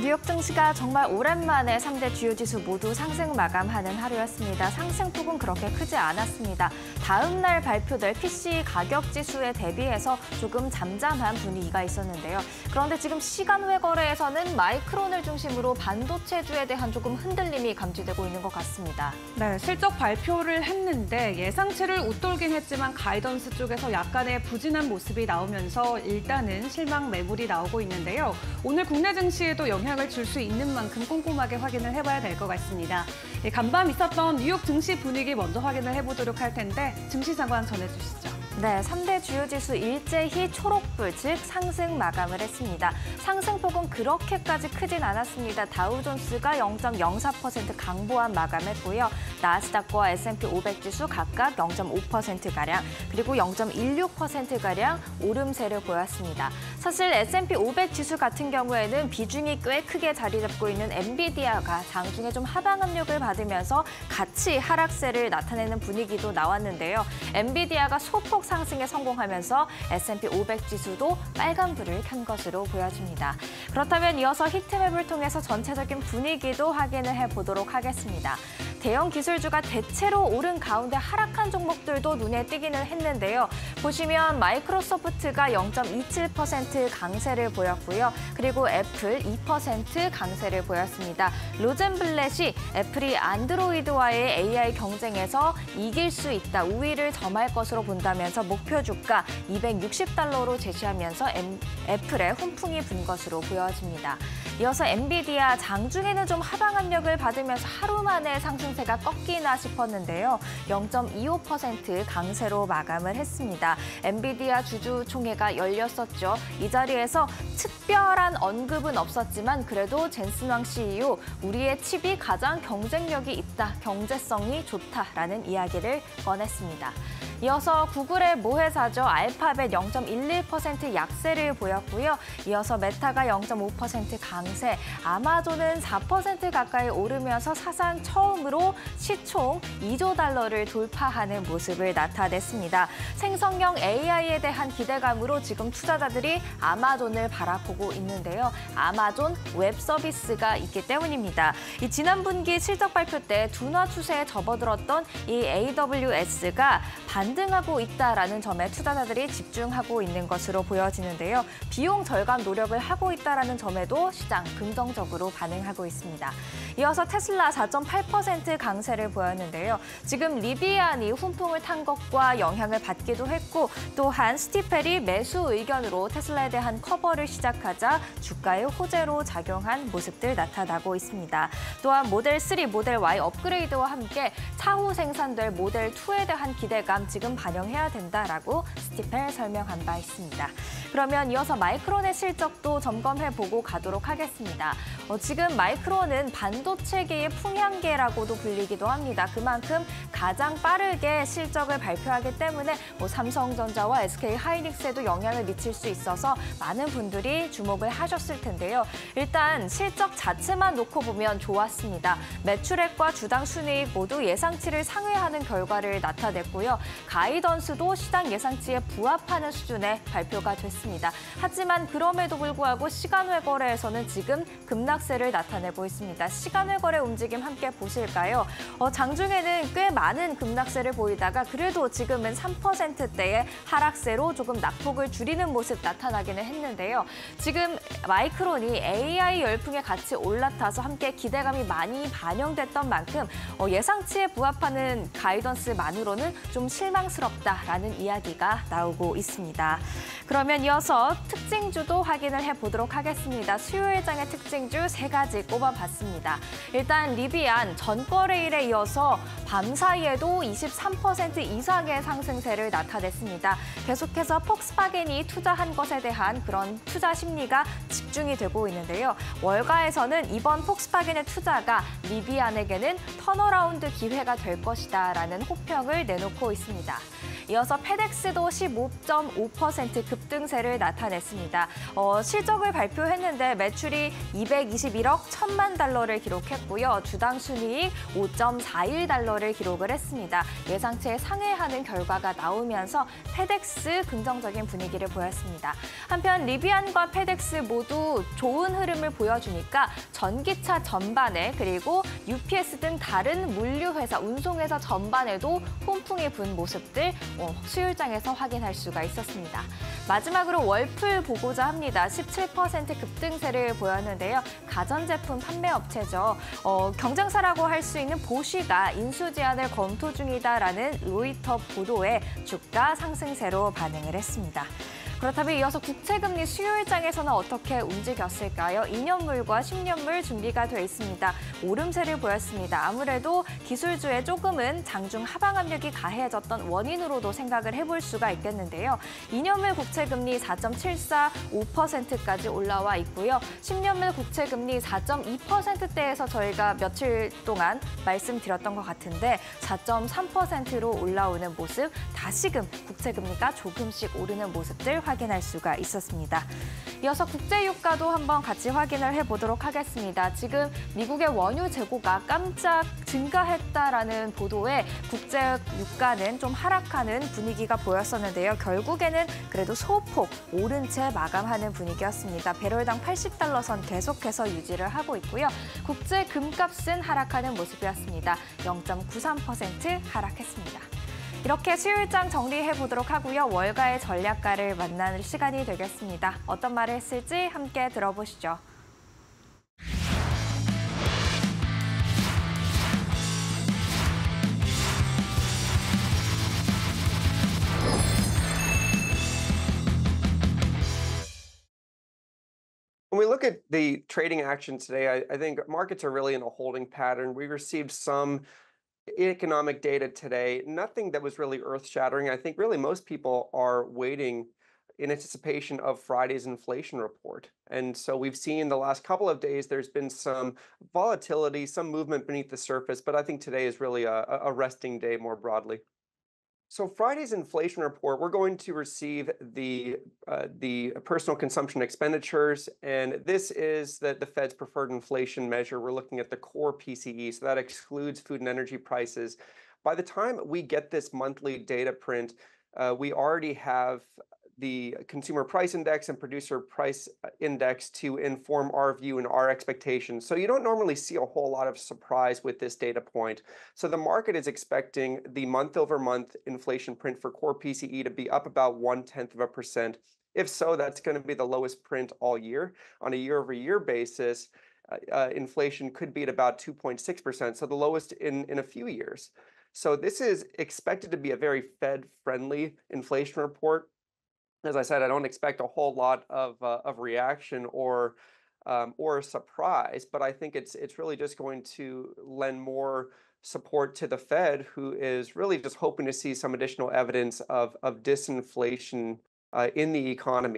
뉴욕 증시가 정말 오랜만에 3대 주요 지수 모두 상승 마감하는 하루였습니다. 상승폭은 그렇게 크지 않았습니다. 다음 날 발표될 PC 가격 지수에 대비해서 조금 잠잠한 분위기가 있었는데요. 그런데 지금 시간 외 거래에서는 마이크론을 중심으로 반도체주에 대한 조금 흔들림이 감지되고 있는 것 같습니다. 네, 실적 발표를 했는데 예상치를 웃돌긴 했지만 가이던스 쪽에서 약간의 부진한 모습이 나오면서 일단은 실망 매물이 나오고 있는데요. 오늘 국내 증시에도 영향 영향을 줄 수 있는 만큼 꼼꼼하게 확인을 해봐야 될 것 같습니다. 예, 간밤 있었던 뉴욕 증시 분위기 먼저 확인을 해보도록 할 텐데 증시 상황 전해주시죠. 네, 3대 주요 지수 일제히 초록불, 즉 상승 마감을 했습니다. 상승폭은 그렇게까지 크진 않았습니다. 다우존스가 0.04% 강보한 마감했고요. 나스닥과 S&P 500 지수 각각 0.5%가량, 그리고 0.16%가량 오름세를 보였습니다. 사실 S&P 500 지수 같은 경우에는 비중이 꽤 크게 자리 잡고 있는 엔비디아가 장중에 좀 하방 압력을 받으면서 같이 하락세를 나타내는 분위기도 나왔는데요. 엔비디아가 소폭 상승에 성공하면서 S&P 500 지수도 빨간불을 켠 것으로 보여집니다. 그렇다면 이어서 히트맵을 통해서 전체적인 분위기도 확인을 해보도록 하겠습니다. 대형 기술주가 대체로 오른 가운데 하락한 종목들도 눈에 띄기는 했는데요. 보시면 마이크로소프트가 0.27% 강세를 보였고요. 그리고 애플 2% 강세를 보였습니다. 로젠블렛이 애플이 안드로이드와의 AI 경쟁에서 이길 수 있다, 우위를 점할 것으로 본다면서 목표 주가 260달러로 제시하면서 애플의 훈풍이 분 것으로 보여집니다. 이어서 엔비디아 장중에는 좀 하방 압력을 받으면서 하루 만에 상승세가 꺾이나 싶었는데요. 0.25% 강세로 마감을 했습니다. 엔비디아 주주 총회가 열렸었죠. 이 자리에서 특별한 언급은 없었지만 그래도 젠슨 황 CEO 우리의 칩이 가장 경쟁력이 있다, 경제성이 좋다라는 이야기를 꺼냈습니다. 이어서 구글의 모회사죠. 알파벳 0.11% 약세를 보였고요. 이어서 메타가 0.5% 강세, 아마존은 4% 가까이 오르면서 사상 처음으로 시총 2조 달러를 돌파하는 모습을 나타냈습니다. 생성형 AI에 대한 기대감으로 지금 투자자들이 아마존을 바라보고 있는데요. 아마존 웹 서비스가 있기 때문입니다. 이 지난 분기 실적 발표 때 둔화 추세에 접어들었던 이 AWS가 반 반등하고 있다라는 점에 투자자들이 집중하고 있는 것으로 보여지는데요. 비용 절감 노력을 하고 있다라는 점에도 시장 긍정적으로 반응하고 있습니다. 이어서 테슬라 4.8% 강세를 보였는데요. 지금 리비안이 훈풍을 탄 것과 영향을 받기도 했고 또한 스티펠이 매수 의견으로 테슬라에 대한 커버를 시작하자 주가의 호재로 작용한 모습들 나타나고 있습니다. 또한 모델 3, 모델 Y 업그레이드와 함께 차후 생산될 모델 2에 대한 기대감 지금 반영해야 된다라고 스티펠 설명한 바 있습니다. 그러면 이어서 마이크론의 실적도 점검해보고 가도록 하겠습니다. 어, 지금 마이크론은 반도체계의 풍향계라고도 불리기도 합니다. 그만큼 가장 빠르게 실적을 발표하기 때문에 뭐 삼성전자와 SK하이닉스에도 영향을 미칠 수 있어서 많은 분들이 주목을 하셨을 텐데요. 일단 실적 자체만 놓고 보면 좋았습니다. 매출액과 주당 순이익 모두 예상치를 상회하는 결과를 나타냈고요. 가이던스도 시장 예상치에 부합하는 수준의 발표가 됐 습니다. 하지만 그럼에도 불구하고 시간외 거래에서는 지금 급락세를 나타내고 있습니다. 시간외 거래 움직임 함께 보실까요? 어, 장중에는 꽤 많은 급락세를 보이다가 그래도 지금은 3%대의 하락세로 조금 낙폭을 줄이는 모습 나타나기는 했는데요. 지금 마이크론이 AI 열풍에 같이 올라타서 함께 기대감이 많이 반영됐던 만큼 어, 예상치에 부합하는 가이던스만으로는 좀 실망 실망스럽다라는 이야기가 나오고 있습니다. 그러면 이어서 특징주도 확인을 해보도록 하겠습니다. 수요일장의 특징주 세 가지 꼽아봤습니다. 일단 리비안 전거래일에 이어서 밤 사이에도 23% 이상의 상승세를 나타냈습니다. 계속해서 폭스바겐이 투자한 것에 대한 그런 투자 심리가 집중이 되고 있는데요. 월가에서는 이번 폭스바겐의 투자가 리비안에게는 턴어라운드 기회가 될 것이다 라는 호평을 내놓고 있습니다. 이어서 페덱스도 15.5% 급등세를 나타냈습니다. 어, 실적을 발표했는데 매출이 221억 1천만 달러를 기록했고요. 주당 순이익 5.41달러를 기록을 했습니다. 예상치에 상회하는 결과가 나오면서 페덱스 긍정적인 분위기를 보였습니다. 한편 리비안과 페덱스 모두 좋은 흐름을 보여주니까 전기차 전반에 그리고 UPS 등 다른 물류회사, 운송회사 전반에도 훈풍이 분 모습들 어, 수요일장에서 확인할 수가 있었습니다. 마지막으로 월풀 보고자 합니다. 17% 급등세를 보였는데요. 가전제품 판매 업체죠. 어, 경쟁사라고 할 수 있는 보쉬가 인수 제한을 검토 중이다라는 로이터 보도에 주가 상승세로 반응을 했습니다. 그렇다면 이어서 국채금리 수요일장에서는 어떻게 움직였을까요? 2년물과 10년물 준비가 돼 있습니다. 오름세를 보였습니다. 아무래도 기술주에 조금은 장중 하방 압력이 가해졌던 원인으로도 생각을 해볼 수가 있겠는데요. 2년물 국채금리 4.745%까지 올라와 있고요. 10년물 국채금리 4.2%대에서 저희가 며칠 동안 말씀드렸던 것 같은데 4.3%로 올라오는 모습, 다시금 국채금리가 조금씩 오르는 모습들 확인할 수가 있었습니다. 이어서 국제 유가도 한번 같이 확인을 해보도록 하겠습니다. 지금 미국의 원유 재고가 깜짝 증가했다라는 보도에 국제 유가는 좀 하락하는 분위기가 보였었는데요. 결국에는 그래도 소폭 오른 채 마감하는 분위기였습니다. 배럴당 80달러 선 계속해서 유지를 하고 있고요. 국제 금값은 하락하는 모습이었습니다. 0.93% 하락했습니다. 이렇게 수요일장 정리해 보도록 하고요. 월가의 전략가를 만나는 시간이 되겠습니다. 어떤 말을 했을지 함께 들어보시죠. When we look at the trading action today, I, I think markets are really in a holding pattern. We received some economic data today, nothing that was really earth shattering. I think really most people are waiting in anticipation of Friday's inflation report. And so we've seen the last couple of days, there's been some volatility, some movement beneath the surface, but I think today is really a, a resting day more broadly. So Friday's inflation report, we're going to receive the uh, the personal consumption expenditures, and this is the, the Fed's preferred inflation measure. We're looking at the core PCE, so that excludes food and energy prices. By the time we get this monthly data print, uh, we already have the consumer price index and producer price uh, index to inform our view and our expectations. So you don't normally see a whole lot of surprise with this data point. So the market is expecting the month over month inflation print for core PCE to be up about one tenth of a percent. If so, that's going to be the lowest print all year. On a year over year basis, uh, uh, inflation could be at about 2.6%, so the lowest in, in a few years. So this is expected to be a very Fed friendly inflation report as I said, I don't expect a whole lot of uh, of reaction or um, or surprise, but I think it's it's really just going to lend more support to the Fed, who is really just hoping to see some additional evidence of of disinflation uh, in the economy.